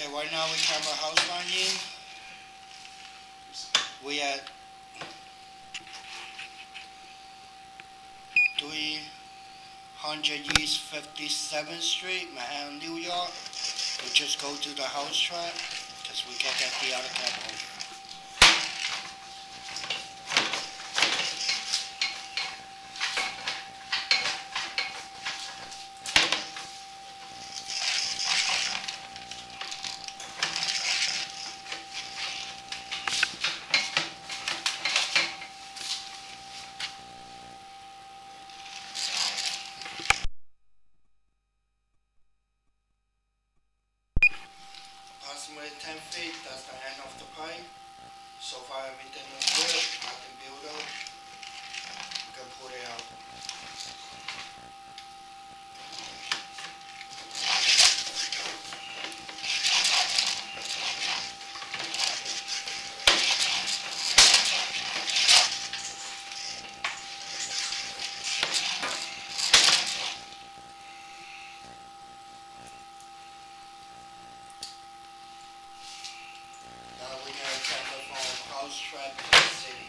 Okay, right now we camera house lining. We three hundred East Fifty-seventh Street, Manhattan, New York. We just go to the house trap, cause we can't get the other camera. That's the end of the pipe. So far, everything is good, nothing built up. We can put it out. Now we're gonna check the phone, house trap to the city.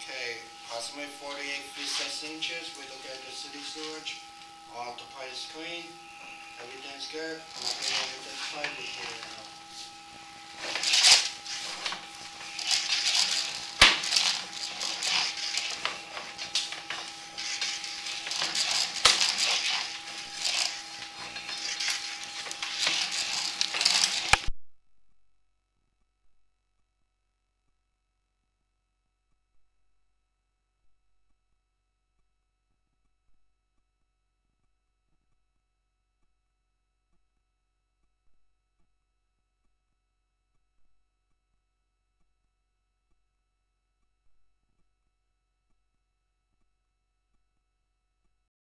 Okay, forty-eight feet six inches, we look at the city storage, all the pipe is clean, everything's good, pipe, we put it out.